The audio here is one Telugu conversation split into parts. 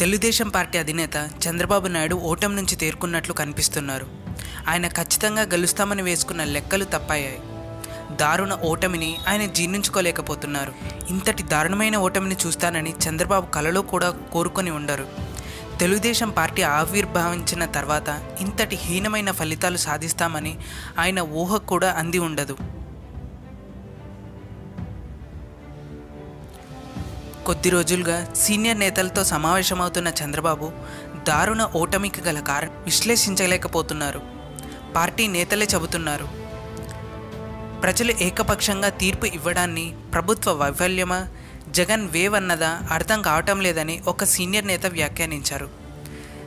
తెలుగుదేశం పార్టీ అధినేత చంద్రబాబు నాయుడు ఓటమి నుంచి తేరుకున్నట్లు కనిపిస్తున్నారు. ఆయన ఖచ్చితంగా గెలుస్తామని వేసుకున్న లెక్కలు తప్పయ్యాయి దారుణ ఓటమిని ఆయన జీర్ణించుకోలేకపోతున్నారు. ఇంతటి దారుణమైన ఓటమిని చూస్తానని చంద్రబాబు కలలో కూడా కోరుకొని ఉండరు. తెలుగుదేశం పార్టీ ఆవిర్భావించిన తర్వాత ఇంతటి హీనమైన ఫలితాలు సాధిస్తామని ఆయన ఊహ కూడా అంది ఉండదు. కొద్ది రోజులుగా సీనియర్ నేతలతో సమావేశమవుతున్న చంద్రబాబు దారుణ ఓటమికి గల కారణం విశ్లేషించలేకపోతున్నారు. పార్టీ నేతలే చెబుతున్నారు. ప్రజలు ఏకపక్షంగా తీర్పు ఇవ్వడాన్ని ప్రభుత్వ వైఫల్యమా జగన్ వేవ్ అన్నదా అర్థం కావటం లేదని ఒక సీనియర్ నేత వ్యాఖ్యానించారు.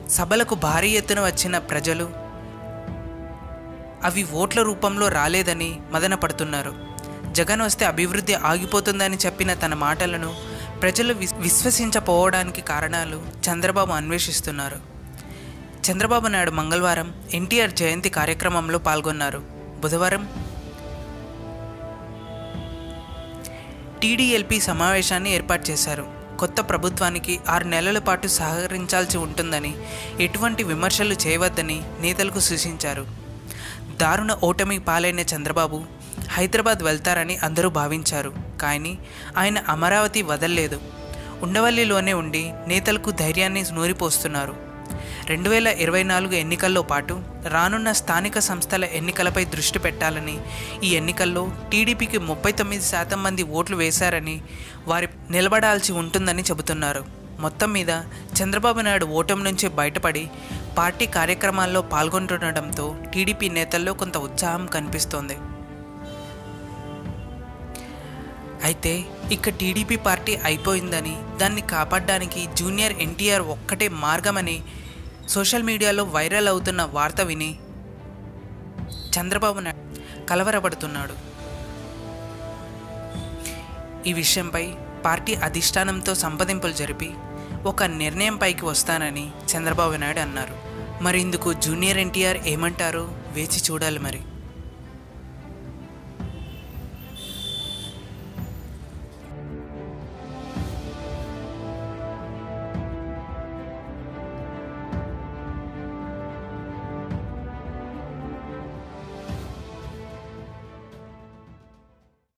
సభలకు భారీ ఎత్తున వచ్చిన ప్రజలు అవి ఓట్ల రూపంలో రాలేదని మదనపడుతున్నారు. జగన్ వస్తే అభివృద్ధి ఆగిపోతుందని చెప్పిన తన మాటలను ప్రజలు విస్ విశ్వసించపోవడానికి కారణాలు చంద్రబాబు అన్వేషిస్తున్నారు. చంద్రబాబు నాయుడు మంగళవారం ఎన్టీఆర్ జయంతి కార్యక్రమంలో పాల్గొన్నారు. బుధవారం టీడీఎల్పీ సమావేశాన్ని ఏర్పాటు చేశారు. కొత్త ప్రభుత్వానికి ఆరు నెలల పాటు సహకరించాల్సి ఉంటుందని ఎటువంటి విమర్శలు చేయవద్దని నేతలకు సూచించారు. దారుణ ఓటమి పాలైన చంద్రబాబు హైదరాబాద్ వెళ్తారని అందరూ భావించారు. కానీ ఆయన అమరావతి వదల్లేదు. ఉండవల్లిలోనే ఉండి నేతలకు ధైర్యాన్ని నూరిపోస్తున్నారు. రెండు వేల ఇరవై నాలుగు ఎన్నికల్లో పాటు రానున్న స్థానిక సంస్థల ఎన్నికలపై దృష్టి పెట్టాలని ఈ ఎన్నికల్లో టీడీపీకి ముప్పై తొమ్మిది శాతం మంది ఓట్లు వేశారని వారి నిలబడాల్సి ఉంటుందని చెబుతున్నారు. మొత్తం మీద చంద్రబాబు నాయుడు ఓటమి నుంచి బయటపడి పార్టీ కార్యక్రమాల్లో పాల్గొంటుండటంతో టీడీపీ నేతల్లో కొంత ఉత్సాహం కనిపిస్తోంది. అయితే ఇక టీడీపీ పార్టీ అయిపోయిందని దాన్ని కాపాడడానికి జూనియర్ ఎన్టీఆర్ ఒక్కటే మార్గమని సోషల్ మీడియాలో వైరల్ అవుతున్న వార్త విని చంద్రబాబు నాయుడు కలవరపడుతున్నాడు. ఈ విషయంపై పార్టీ అధిష్టానంతో సంప్రదింపులు జరిపి ఒక నిర్ణయంపైకి వస్తానని చంద్రబాబు నాయుడు అన్నారు. మరి ఇందుకు జూనియర్ ఎన్టీఆర్ ఏమంటారో వేచి చూడాలి మరి.